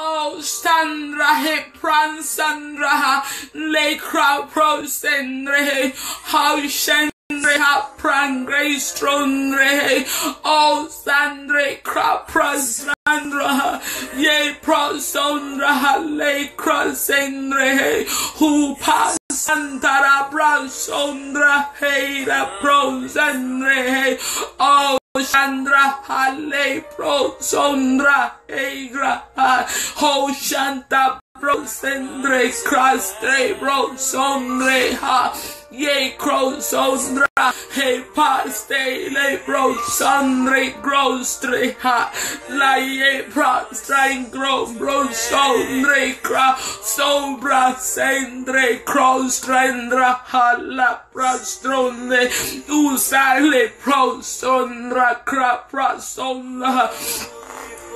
Oh, Sandra, he pran Sandra, le crowd pro sendre, how shen ha prangre strondre oh sandre cra prasandra ye prosondra le crasendre hu pasantara prasondra hey la prosendre oh Chandra Hale Pro Sondra Egra Ho Shanta Pro Sendre Crastre Pro Sondre Ha Ye Cro Sondra He Paste Le Pro Sondre Grostre Ha La Ye Prastrain Gro Pro Sondre Cra Sobra Sendre Crostrendra Hala Prastronde Usale Pro Sondra Cra Prasonda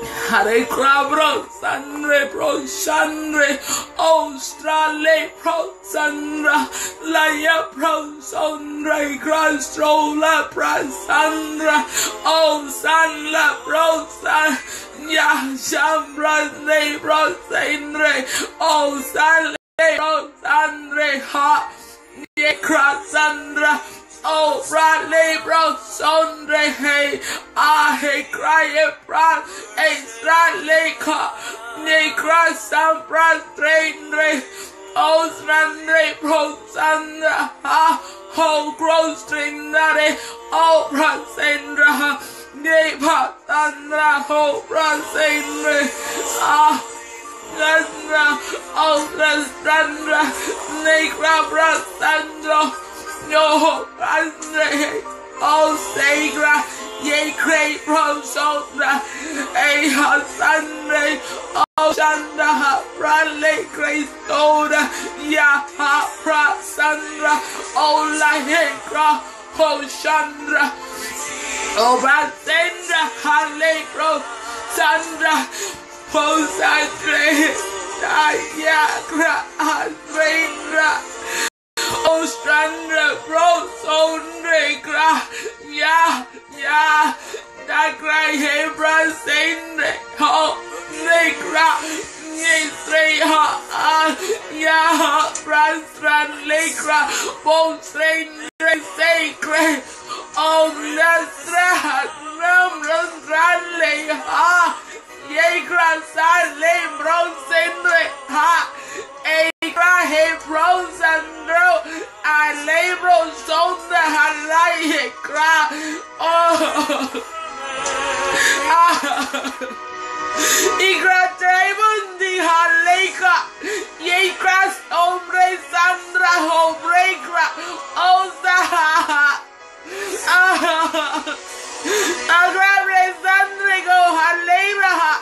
Hare Krabro Sandre Pro Sandre Australe Pro Sandra Laya Pro Sandre Crastrola Prasandra O Sanla Pro San Ya Shambra Ne Pro Sandre O Sale Pro Sandre Ha Ye Crasandra Oh, Bradley, bro, hey, ah, hey, cry, bra, hey, Bradley, ka, ne, cry, some, bra, strain, oh, Sunday, bro, Sandra, ah, oh, gross, string, oh, bra, Sandra, ne, pa, Sandra, oh, bra, Sandra, ah, Sandra, oh, Sandra, ne, cry, Sandra, no Andre Oh Segra Ye Cray Prosona Ei Hasandre Oh Shanda Prale Cristona Ya Ha Pra Sandra Oh La Hekra Oh Chandra Oh Basendra Hale Sandra Oh Sandra Ya Kra Hasrendra Ostrandra prosondra ya ya da cry hebra sendre ho negra Nestre ha ya brastran lekra bon sendre sacre oh nastra nam rastran le ha ye grasar le bron sendre ha Ekra hebron sandro alebro sonda halai hekra oh. Ikra tremundi haleka Yekras hombre sandra hombre osa Agra sandre go halebra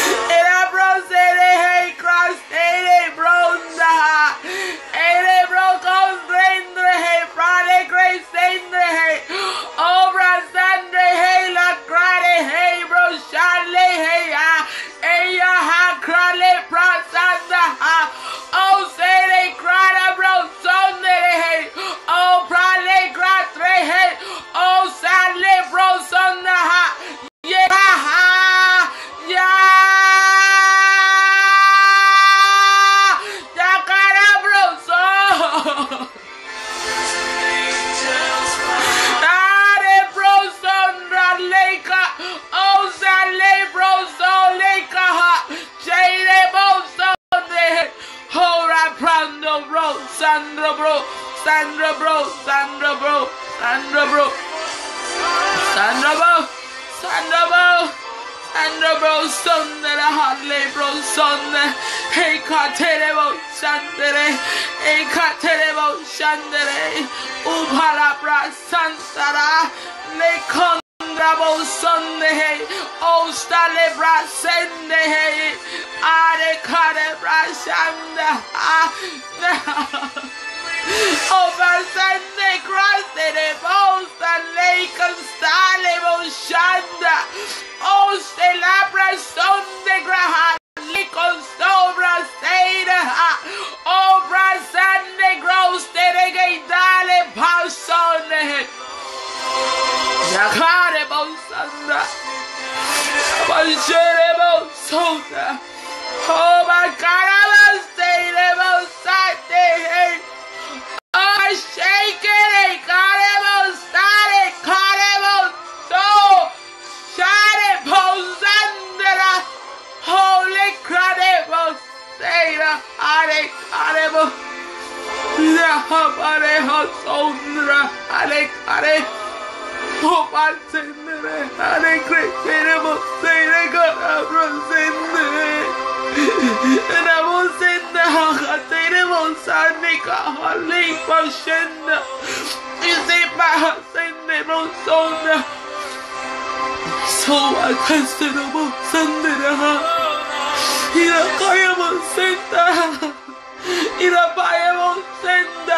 Sandra bro sonde la hadle bro sonde Hey katere bo shandere Hey katere bo shandere Upala bra santara Le kondra bo sonde hey O stale bra sende hey Are kare bra shanda Ah soda. Somebody share about soda. Oh my God, I love saying about Sunday. Oh, Holy crap, it about Sunday. I got it about. Yeah, I'm Are Kreterebo Sede Karabro Sendere. Namusenda hakatene monsanika hali pashenda. Isipa hasende monsonda. So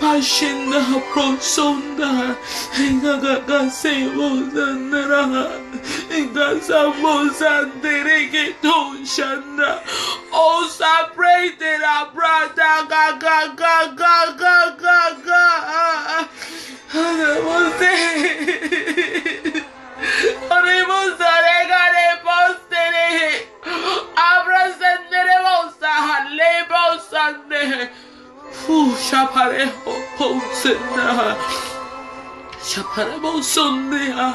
Ia pansanda lake monsonda. Ale ha panshane. Ah. Ye kadabo sonda le brostada. Shade posoda. Ye kadabo sonda. He krabrasende. Hansonderega. Hansonde. Pashinda prosonda. Ingaga sebo sandra. Ingasa mosanderege toshanda. Oh, sabrate la brada ga ga ga ga ga ga ga. Oremos Abra sendere mosa. Lebo sande. Fu shapareho posenda. Shaparemo sondea.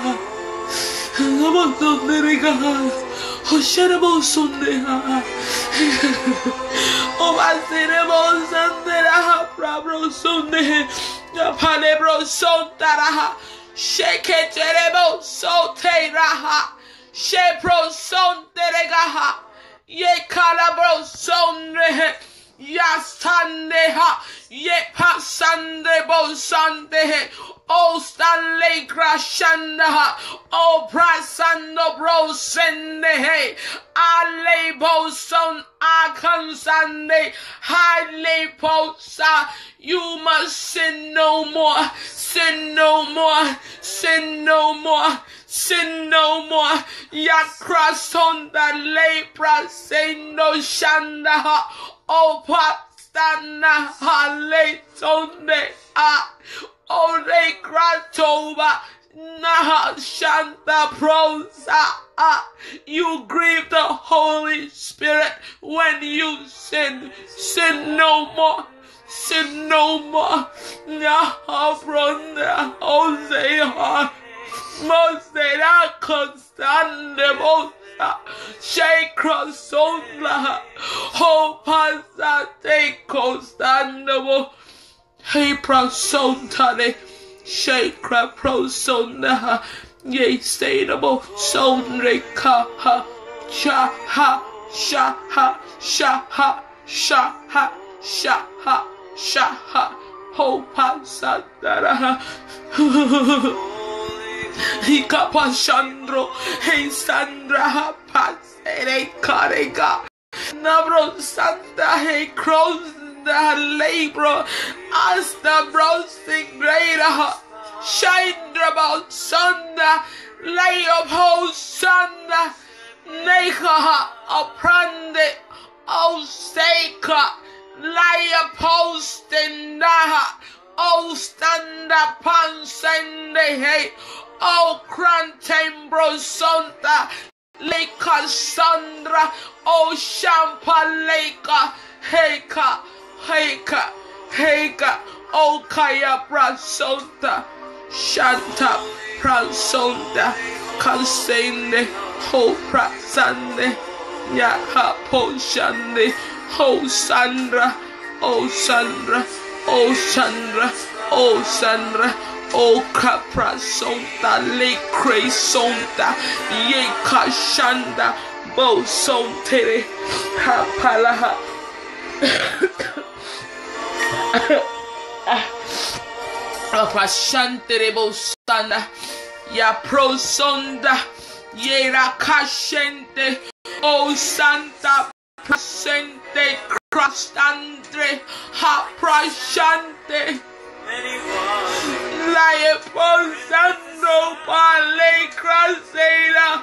Sondea. O vaseremo sandera. Prabro sonde. Palebro sondara. Sheketerebo soteraha. Shepro sonderegaha. Yastandeha. Ye pasande bo sandehe. O Stanley Krashandaha. O Prasando bro sendehe. Ale son akansande. Highly posa. You must sin no more. Sin no more. Sin no more. Sin no more. Yakrasonda lepra say no shandaha. O pastana hale tonde a. O le kratoba. Naha Shanta Prosa. You grieve the Holy Spirit when you sin. Sin no more. Sin no more. Naha Bronda Hosea. Mosera constante. Shakra sonla. Ho pasate constante Hey prosontale. Shakra prosona. Ye stable sonre kaha. Sha ha. Sha ha. Sha ha. Sha ha. Sha ha. Sha ha. Ho pasatara. Hikapashandro, hey Sandra, pasere carega. Nabro Santa, hey cross the labro, hasta browsing greater. Shine about Sanda, lay of host Sanda, Neka, aprande, o seka, lay a post in Naha. Oh, o standa pansende hey, O oh, crantembro sonta, Leka Sandra, O oh, Champa Leka, Heka, Heka, Heka, O Kaya Prasonta, Shanta Prasonta, Kansende, Ho Prasande, Yaha Poshande, Ho Sandra, oh Sandra, O Sandra, O Sandra, O Capra Sonta, Le Cre Sonta, Ye Kashanda, Bo Sontere, Hapalaha. Apashantere Bo Sanda, Ya Pro Sonda, Ye Rakashente, O Santa presente Krastante, Haprashante, Laepon Sando Pale Craseda.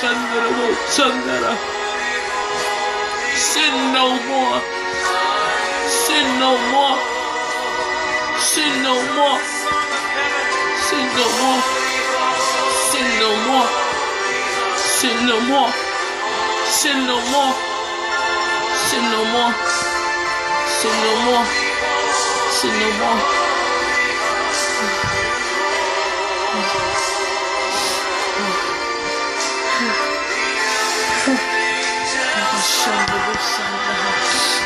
Tenemos shandara shandara sin no more sin no more sin no more sin no more sin no more sin no more sin no more sin no more sin no more sin no more Deus.